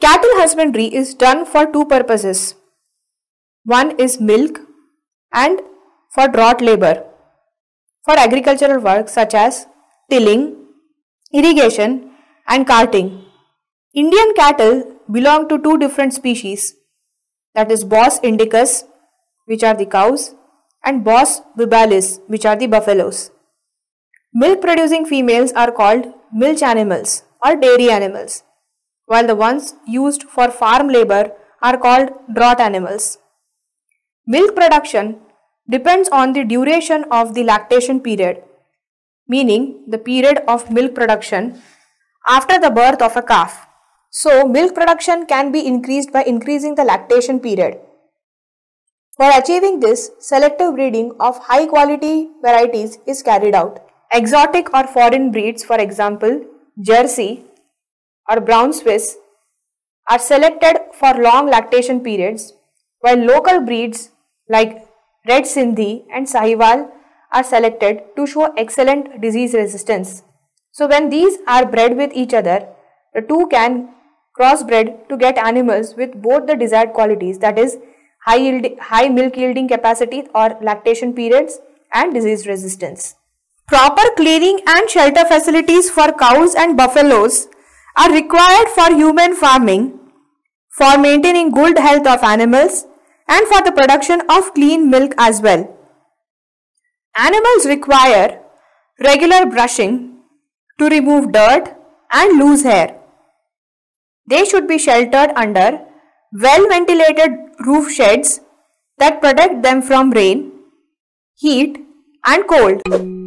Cattle husbandry is done for two purposes. One is milk and for draught labor. For agricultural work such as tilling, irrigation and carting. Indian cattle belong to two different species that is Bos indicus which are the cows and Bos bubalis which are the buffaloes. Milk producing females are called milch animals or dairy animals while the ones used for farm labor are called draught animals. Milk production depends on the duration of the lactation period, meaning the period of milk production after the birth of a calf. So, milk production can be increased by increasing the lactation period. For achieving this, selective breeding of high quality varieties is carried out. Exotic or foreign breeds, for example, Jersey or Brown Swiss, are selected for long lactation periods, while local breeds like Red Sindhi and Sahiwal are selected to show excellent disease resistance. So when these are bred with each other, the two can crossbred to get animals with both the desired qualities that is high, yield, high milk yielding capacity or lactation periods and disease resistance. Proper cleaning and shelter facilities for cows and buffaloes are required for human farming, for maintaining good health of animals and for the production of clean milk as well. Animals require regular brushing to remove dirt and loose hair. They should be sheltered under well ventilated roof sheds that protect them from rain, heat and cold.